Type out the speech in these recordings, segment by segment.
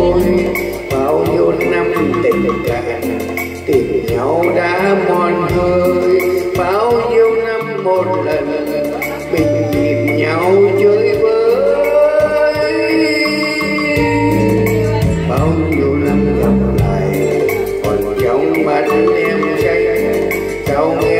thôi. Bao nhiêu năm tình cảm tình nhau đã mòn hơi bao nhiêu năm một lần, mình tìm nhau chơi với bao nhiêu năm gặp lại, còn trong bát em say sao nghe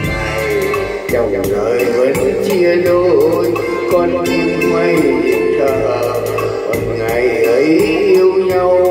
dòng đời vẫn chia đôi con tim mây thở. Còn ngày ấy yêu nhau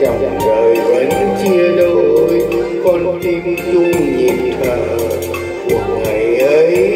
dòng đời vẫn chia đôi con tim dung nhịp thở. Cuộc ngày ấy